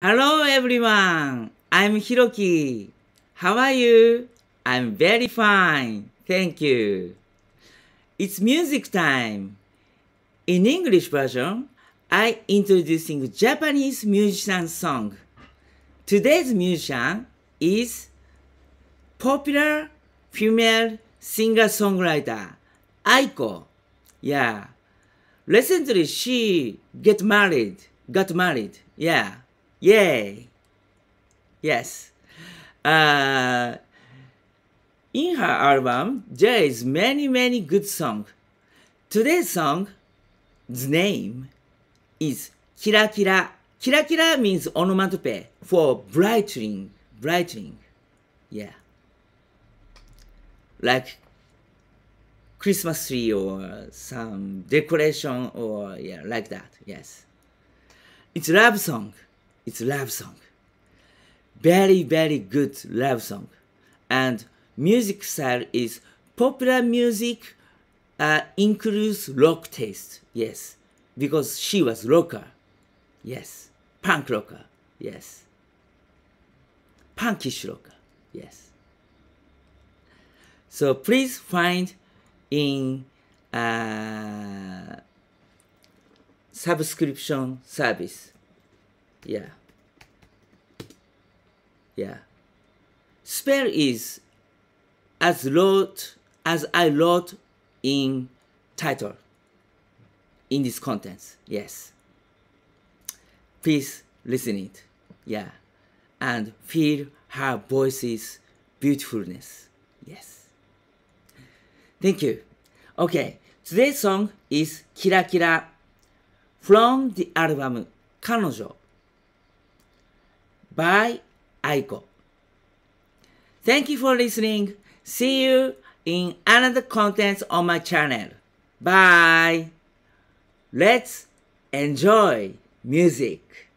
Hello everyone, I'm Hiroki. How are you? I'm very fine, thank you. It's music time. In English version, I introducing Japanese musician song. Today's musician is popular female singer-songwriter Aiko. Yeah. Recently she get married, got married. Yeah. Yay! Yes. Uh, in her album, there is many, many good songs. Today's song's name is Kirakira. Kira Kira means onomatopoeia for brightening, brightening. Yeah. Like Christmas tree or some decoration or yeah, like that. Yes. It's love song. It's love song. Very, very good love song. And music style is popular music uh, includes rock taste. Yes. Because she was rocker. Yes. Punk rocker. Yes. Punkish rocker. Yes. So please find in uh, subscription service. Yeah. Yeah. Spare is as wrote as I wrote in title in this contents. Yes. Please listen it. Yeah. And feel her voice's beautifulness. Yes. Thank you. Okay. Today's song is Kirakira from the album 彼女 by Aiko. Thank you for listening. See you in another content on my channel. Bye. Let's enjoy music.